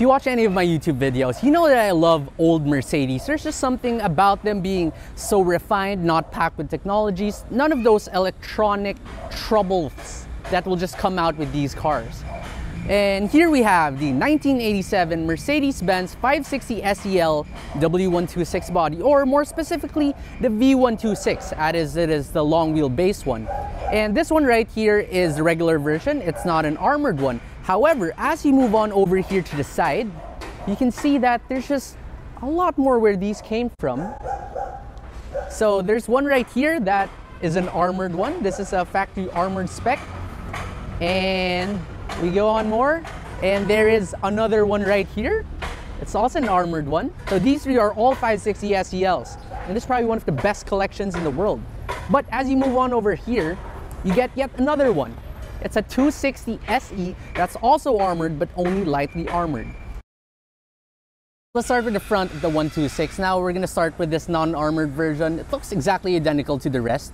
If you watch any of my YouTube videos, you know that I love old Mercedes. There's just something about them being so refined, not packed with technologies, none of those electronic troubles that will just come out with these cars. And here we have the 1987 Mercedes-Benz 560 SEL W126 body, or more specifically, the V126, as it is the long wheelbase one. And this one right here is the regular version. It's not an armored one. However, as you move on over here to the side, you can see that there's just a lot more where these came from. So there's one right here that is an armored one. This is a factory armored spec. And we go on more, and there is another one right here. It's also an armored one. So these three are all 560 SELs. And this is probably one of the best collections in the world. But as you move on over here, you get yet another one. It's a 260 SE that's also armored, but only lightly armored. Let's start with the front of the 126. Now we're gonna start with this non-armored version. It looks exactly identical to the rest.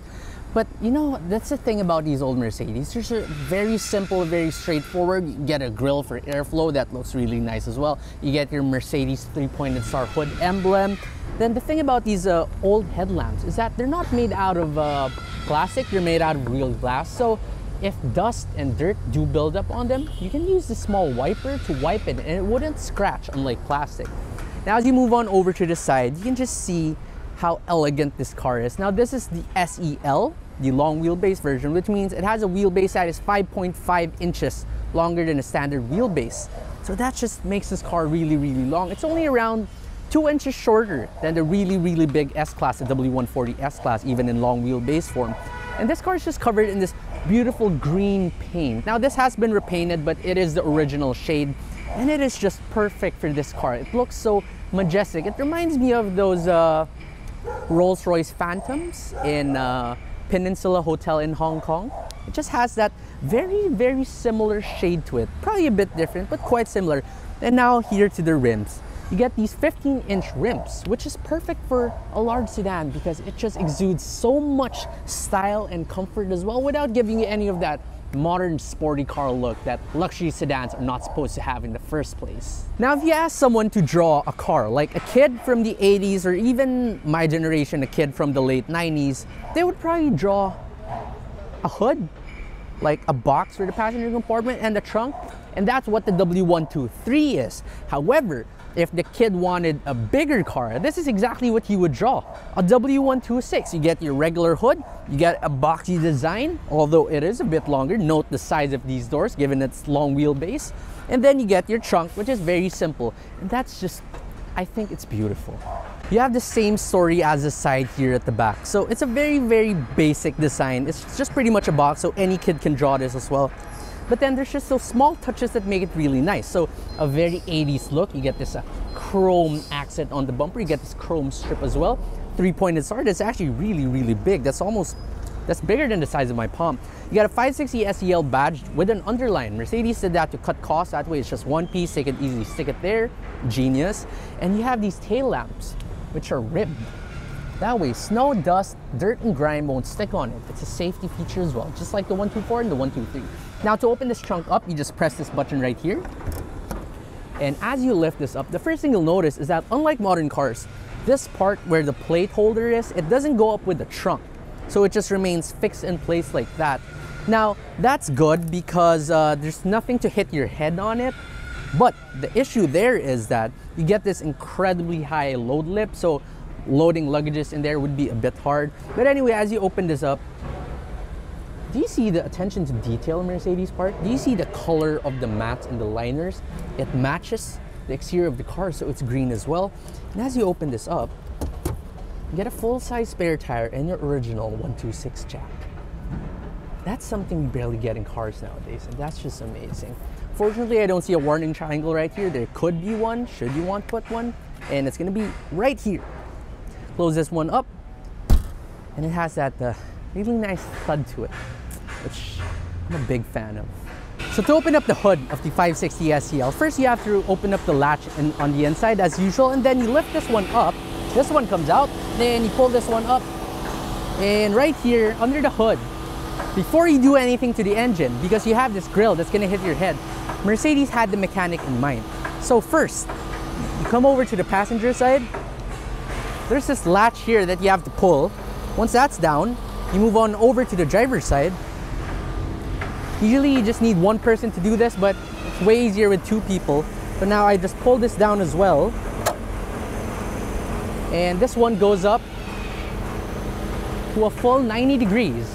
But you know, that's the thing about these old Mercedes. They're very simple, very straightforward. You get a grill for airflow that looks really nice as well. You get your Mercedes three-pointed star hood emblem. Then the thing about these uh, old headlamps is that they're not made out of uh, plastic, they're made out of real glass. So if dust and dirt do build up on them, you can use the small wiper to wipe it and it wouldn't scratch unlike plastic. Now as you move on over to the side, you can just see how elegant this car is. Now this is the SEL, the long wheelbase version, which means it has a wheelbase that is 5.5 inches longer than a standard wheelbase. So that just makes this car really, really long. It's only around two inches shorter than the really, really big S-Class, the W140 S-Class, even in long wheelbase form. And this car is just covered in this beautiful green paint. Now this has been repainted, but it is the original shade and it is just perfect for this car. It looks so majestic. It reminds me of those uh, Rolls-Royce Phantoms in uh, Peninsula Hotel in Hong Kong. It just has that very, very similar shade to it. Probably a bit different, but quite similar. And now here to the rims. You get these 15 inch rims, which is perfect for a large sedan because it just exudes so much style and comfort as well without giving you any of that modern sporty car look that luxury sedans are not supposed to have in the first place. Now, if you ask someone to draw a car, like a kid from the 80s or even my generation, a kid from the late 90s, they would probably draw a hood, like a box for the passenger compartment and the trunk, and that's what the W123 is. However, if the kid wanted a bigger car, this is exactly what he would draw. A W126, you get your regular hood, you get a boxy design, although it is a bit longer. Note the size of these doors given its long wheelbase. And then you get your trunk, which is very simple. And that's just, I think it's beautiful. You have the same story as the side here at the back. So it's a very, very basic design. It's just pretty much a box, so any kid can draw this as well. But then there's just those small touches that make it really nice. So a very 80s look. You get this uh, chrome accent on the bumper. You get this chrome strip as well. Three-pointed star. That's actually really, really big. That's almost that's bigger than the size of my palm. You got a 560 SEL badge with an underline. Mercedes did that to cut costs. That way it's just one piece. They can easily stick it there. Genius. And you have these tail lamps, which are ribbed. That way, snow, dust, dirt, and grime won't stick on it. It's a safety feature as well, just like the 124 and the 123. Now to open this trunk up, you just press this button right here. And as you lift this up, the first thing you'll notice is that unlike modern cars, this part where the plate holder is, it doesn't go up with the trunk. So it just remains fixed in place like that. Now, that's good because uh, there's nothing to hit your head on it. But the issue there is that you get this incredibly high load lip. So loading luggages in there would be a bit hard. But anyway, as you open this up, do you see the attention to detail Mercedes part? Do you see the color of the mats and the liners? It matches the exterior of the car, so it's green as well. And as you open this up, you get a full-size spare tire and your original 126 jack. That's something we barely get in cars nowadays, and that's just amazing. Fortunately, I don't see a warning triangle right here. There could be one, should you want to put one, and it's gonna be right here. Close this one up, and it has that uh, really nice thud to it, which I'm a big fan of. So to open up the hood of the 560 SEL, first you have to open up the latch in, on the inside as usual, and then you lift this one up. This one comes out, then you pull this one up, and right here under the hood, before you do anything to the engine, because you have this grill that's gonna hit your head, Mercedes had the mechanic in mind. So first, you come over to the passenger side. There's this latch here that you have to pull. Once that's down, you move on over to the driver's side. Usually you just need one person to do this, but it's way easier with two people. So now I just pull this down as well. And this one goes up to a full 90 degrees,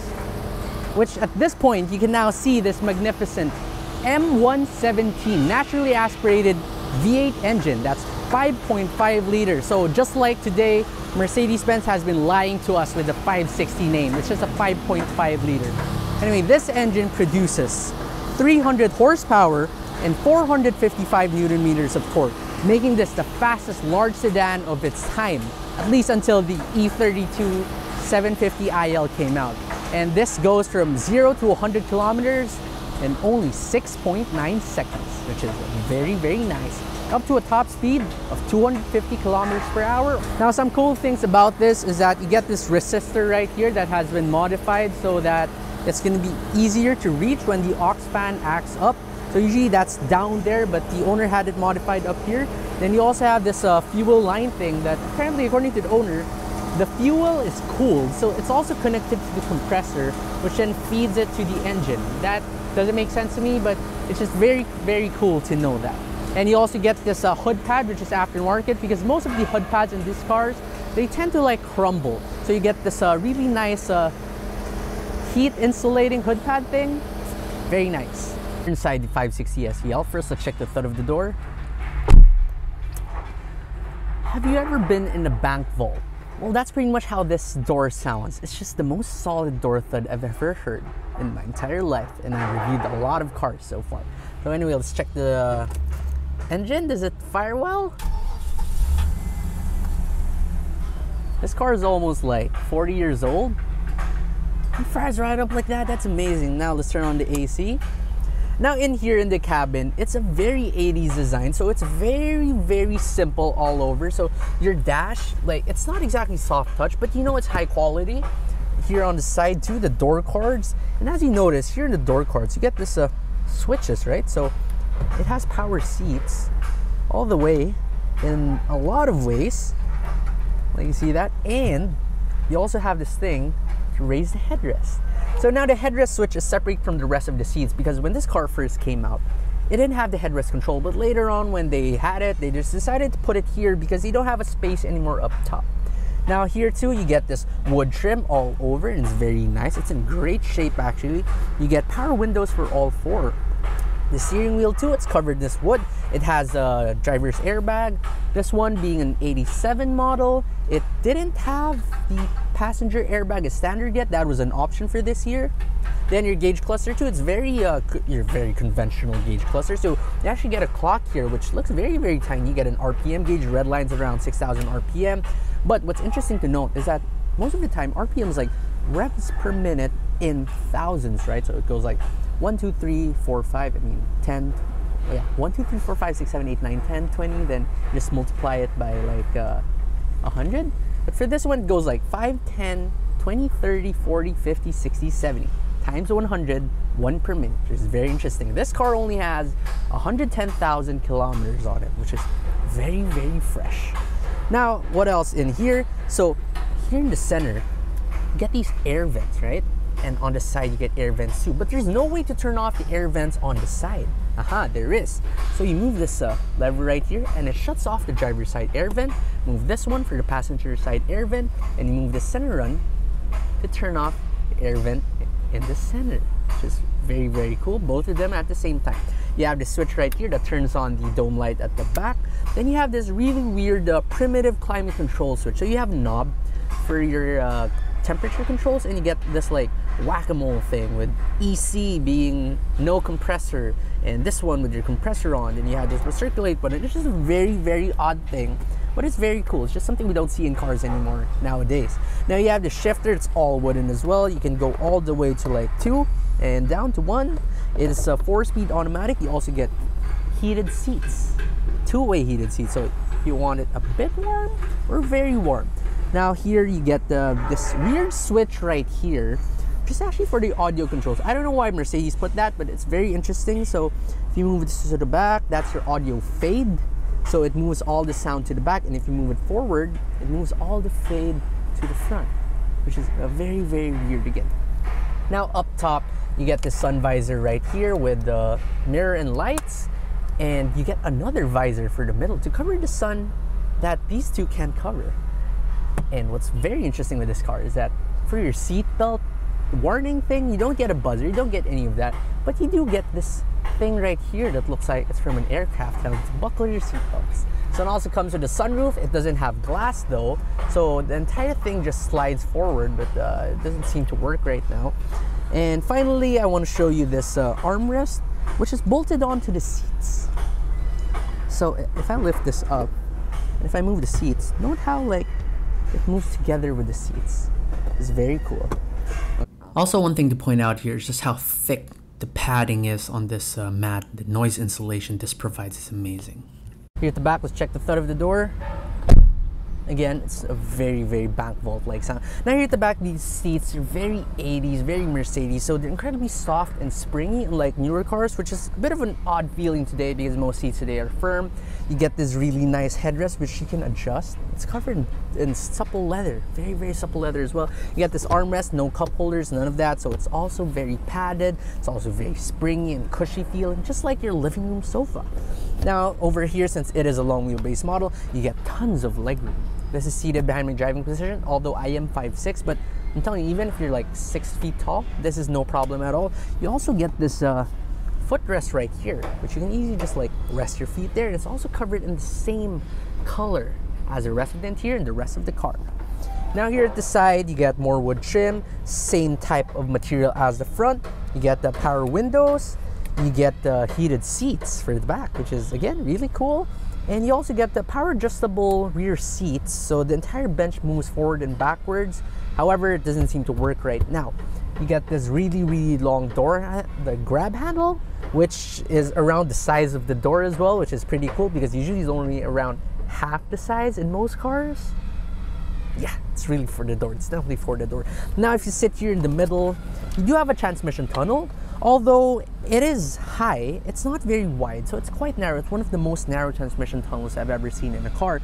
which at this point you can now see this magnificent M117 naturally aspirated V8 engine. That's 5.5 liters. So just like today, Mercedes-Benz has been lying to us with the 560 name. It's just a 5.5 liter. Anyway, this engine produces 300 horsepower and 455 newton meters of torque, making this the fastest large sedan of its time, at least until the E32 750iL came out. And this goes from 0 to 100 kilometers in only 6.9 seconds, which is very, very nice. Up to a top speed of 250 kilometers per hour. Now, some cool things about this is that you get this resistor right here that has been modified so that it's going to be easier to reach when the aux fan acts up so usually that's down there, but the owner had it modified up here. Then you also have this uh, fuel line thing that apparently, according to the owner, the fuel is cooled. So it's also connected to the compressor, which then feeds it to the engine. That doesn't make sense to me, but it's just very, very cool to know that. And you also get this uh, hood pad, which is aftermarket, because most of the hood pads in these cars, they tend to like crumble. So you get this uh, really nice uh, heat insulating hood pad thing. Very nice. Inside the 560 SEL, first let's check the thud of the door. Have you ever been in a bank vault? Well, that's pretty much how this door sounds. It's just the most solid door thud I've ever heard in my entire life, and I've reviewed a lot of cars so far. So anyway, let's check the engine. Does it fire well? This car is almost like 40 years old. It fires right up like that. That's amazing. Now let's turn on the AC. Now in here in the cabin, it's a very 80s design. So it's very, very simple all over. So your dash, like it's not exactly soft touch, but you know it's high quality. Here on the side too, the door cards. And as you notice, here in the door cards, you get this uh, switches, right? So it has power seats all the way in a lot of ways. Like you see that. And you also have this thing raise the headrest. So now the headrest switch is separate from the rest of the seats because when this car first came out, it didn't have the headrest control, but later on when they had it, they just decided to put it here because you don't have a space anymore up top. Now here too, you get this wood trim all over and it's very nice. It's in great shape actually. You get power windows for all four. The steering wheel too, it's covered this wood. It has a driver's airbag. This one being an 87 model, it didn't have the passenger airbag is standard yet. That was an option for this year. Then your gauge cluster too, it's very uh, your very conventional gauge cluster. So you actually get a clock here, which looks very, very tiny. You get an RPM gauge, red lines around 6,000 RPM. But what's interesting to note is that most of the time RPM is like revs per minute in thousands, right? So it goes like 1, 2, 3, 4, 5, I mean 10, oh yeah, 1, 2, 3, 4, 5, 6, 7, 8, 9, 10, 20, then just multiply it by like uh, 100. But for this one, it goes like 5, 10, 20, 30, 40, 50, 60, 70 times 100, one per minute, which is very interesting. This car only has 110,000 kilometers on it, which is very, very fresh. Now, what else in here? So here in the center, you get these air vents, right? And on the side, you get air vents too. But there's no way to turn off the air vents on the side. Aha, there is. So you move this uh, lever right here and it shuts off the driver's side air vent. Move this one for the passenger side air vent and you move the center run to turn off the air vent in the center, which is very, very cool. Both of them at the same time. You have the switch right here that turns on the dome light at the back. Then you have this really weird uh, primitive climate control switch. So you have a knob for your uh, temperature controls and you get this like whack-a-mole thing with EC being no compressor and this one with your compressor on and you have this recirculate button. It's just a very, very odd thing, but it's very cool. It's just something we don't see in cars anymore nowadays. Now you have the shifter, it's all wooden as well. You can go all the way to like two and down to one. It's a four-speed automatic. You also get heated seats, two-way heated seats. So if you want it a bit warm or very warm. Now here you get the this weird switch right here, is actually for the audio controls. I don't know why Mercedes put that, but it's very interesting. So if you move this to the back, that's your audio fade. So it moves all the sound to the back, and if you move it forward, it moves all the fade to the front, which is a very, very weird again. Now up top, you get the sun visor right here with the mirror and lights, and you get another visor for the middle to cover the sun that these two can't cover. And what's very interesting with this car is that for your seatbelt warning thing, you don't get a buzzer, you don't get any of that, but you do get this thing right here that looks like it's from an aircraft to buckle your seatbelts. So it also comes with a sunroof. It doesn't have glass though, so the entire thing just slides forward, but uh, it doesn't seem to work right now. And finally, I want to show you this uh, armrest, which is bolted onto the seats. So if I lift this up, and if I move the seats, note how like it moves together with the seats. It's very cool. Also, one thing to point out here is just how thick the padding is on this uh, mat. The noise insulation this provides is amazing. Here at the back, let's check the thud of the door. Again, it's a very, very bank vault like sound. Now here at the back, these seats are very 80s, very Mercedes, so they're incredibly soft and springy, unlike newer cars, which is a bit of an odd feeling today because most seats today are firm. You get this really nice headrest, which you can adjust. It's covered in, in supple leather, very, very supple leather as well. You get this armrest, no cup holders, none of that, so it's also very padded. It's also very springy and cushy feeling, just like your living room sofa. Now, over here, since it is a long wheelbase model, you get tons of legroom. This is seated behind my driving position, although I am 5'6", but I'm telling you, even if you're like six feet tall, this is no problem at all. You also get this uh, footrest right here, which you can easily just like rest your feet there. And it's also covered in the same color as the rest of the interior and the rest of the car. Now here at the side, you get more wood trim, same type of material as the front. You get the power windows, you get the heated seats for the back, which is again really cool. And you also get the power adjustable rear seats, so the entire bench moves forward and backwards. However, it doesn't seem to work right now. You get this really, really long door, the grab handle, which is around the size of the door as well, which is pretty cool because usually it's only around half the size in most cars. Yeah, it's really for the door. It's definitely for the door. Now, if you sit here in the middle, you do have a transmission tunnel, Although it is high, it's not very wide, so it's quite narrow. It's one of the most narrow transmission tunnels I've ever seen in a car.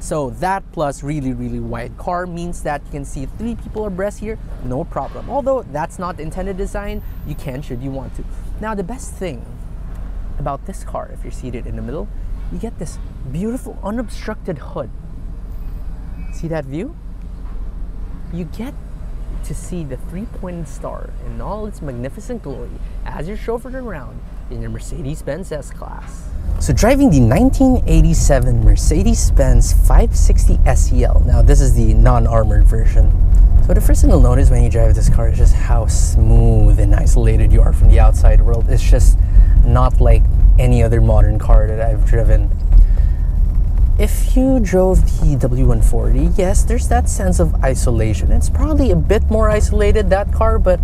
So that plus really, really wide car means that you can see three people abreast here, no problem. Although that's not the intended design, you can should you want to. Now the best thing about this car, if you're seated in the middle, you get this beautiful unobstructed hood. See that view? You get to see the three-pointed star in all its magnificent glory as you're chauffeured around in your Mercedes-Benz S-Class. So driving the 1987 Mercedes-Benz 560 SEL. Now this is the non-armored version. So the first thing you'll notice when you drive this car is just how smooth and isolated you are from the outside world. It's just not like any other modern car that I've driven. If you drove the W140, yes, there's that sense of isolation. It's probably a bit more isolated, that car, but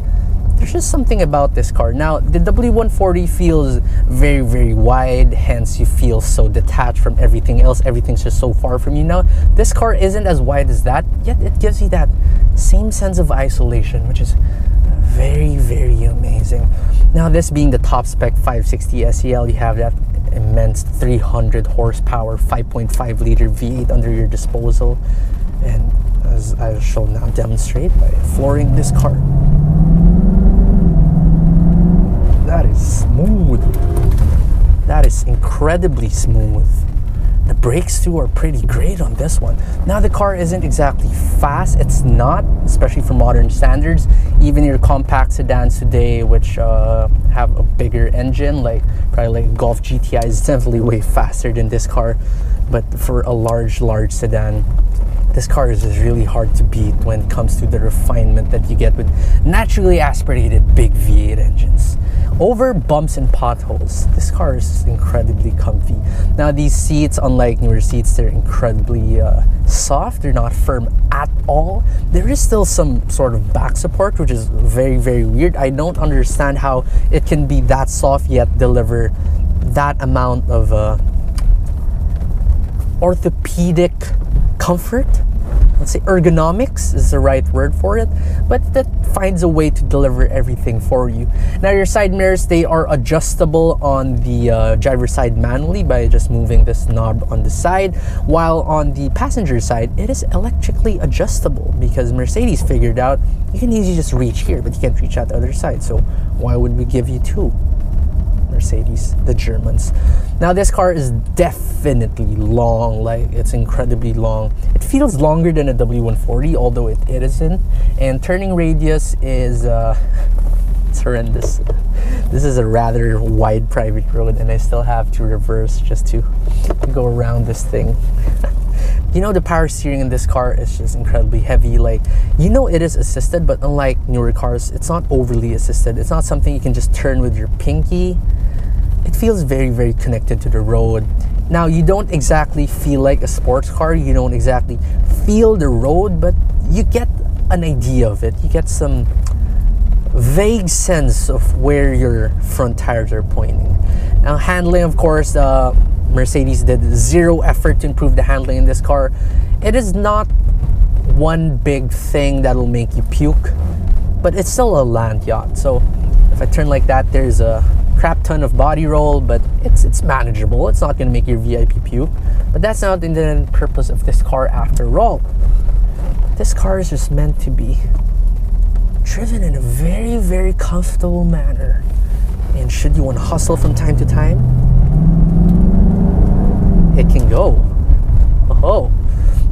there's just something about this car. Now, the W140 feels very, very wide, hence you feel so detached from everything else. Everything's just so far from you. Now, this car isn't as wide as that, yet it gives you that same sense of isolation, which is very, very amazing. Now, this being the top spec 560 SEL, you have that immense 300 horsepower 5.5 liter V8 under your disposal and as I shall now demonstrate by flooring this car that is smooth that is incredibly smooth the brakes too are pretty great on this one. Now the car isn't exactly fast, it's not, especially for modern standards. Even your compact sedans today, which uh, have a bigger engine, like probably like Golf GTI is definitely way faster than this car. But for a large, large sedan, this car is just really hard to beat when it comes to the refinement that you get with naturally aspirated big V8 engines over bumps and potholes. This car is incredibly comfy. Now these seats, unlike newer seats, they're incredibly uh, soft. They're not firm at all. There is still some sort of back support, which is very, very weird. I don't understand how it can be that soft yet deliver that amount of uh, orthopedic comfort. Let's say ergonomics is the right word for it, but that finds a way to deliver everything for you. Now your side mirrors, they are adjustable on the uh, side manually by just moving this knob on the side, while on the passenger side, it is electrically adjustable because Mercedes figured out you can easily just reach here, but you can't reach out the other side. So why would we give you two? Mercedes, the Germans. Now this car is definitely long, like it's incredibly long. It feels longer than a W140, although it, it isn't. And turning radius is uh, horrendous. This is a rather wide private road and I still have to reverse just to go around this thing. you know the power steering in this car is just incredibly heavy like you know it is assisted but unlike newer cars it's not overly assisted it's not something you can just turn with your pinky feels very very connected to the road. Now you don't exactly feel like a sports car. You don't exactly feel the road but you get an idea of it. You get some vague sense of where your front tires are pointing. Now handling of course uh, mercedes did zero effort to improve the handling in this car. It is not one big thing that'll make you puke but it's still a land yacht. So if i turn like that there's a crap ton of body roll, but it's it's manageable. It's not going to make your VIP puke. But that's not the intended purpose of this car after all. This car is just meant to be driven in a very, very comfortable manner. And should you want to hustle from time to time, it can go. Oh,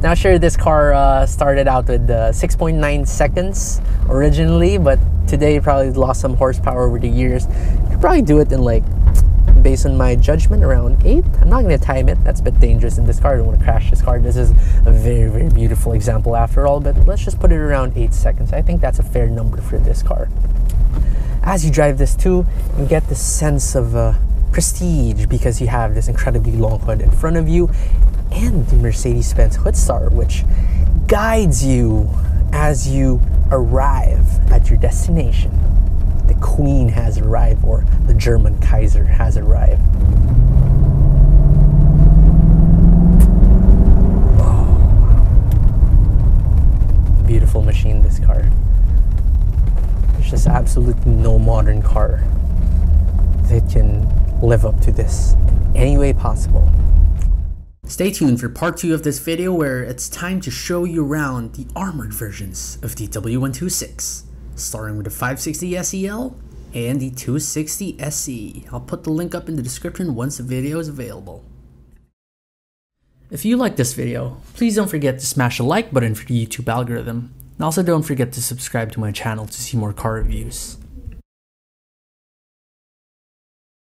now sure, this car uh, started out with uh, 6.9 seconds originally, but today probably lost some horsepower over the years probably do it in like based on my judgment around eight. I'm not to time it. That's a bit dangerous in this car. I don't want to crash this car. This is a very, very beautiful example after all, but let's just put it around eight seconds. I think that's a fair number for this car. As you drive this too, you get the sense of uh, prestige because you have this incredibly long hood in front of you and the Mercedes-Benz hood star, which guides you as you arrive at your destination the queen has arrived or the German Kaiser has arrived. Oh, beautiful machine, this car. There's just absolutely no modern car that can live up to this in any way possible. Stay tuned for part 2 of this video where it's time to show you around the armored versions of the W126 starting with the 560 SEL and the 260 SE. I'll put the link up in the description once the video is available. If you like this video, please don't forget to smash the like button for the YouTube algorithm. And also don't forget to subscribe to my channel to see more car reviews.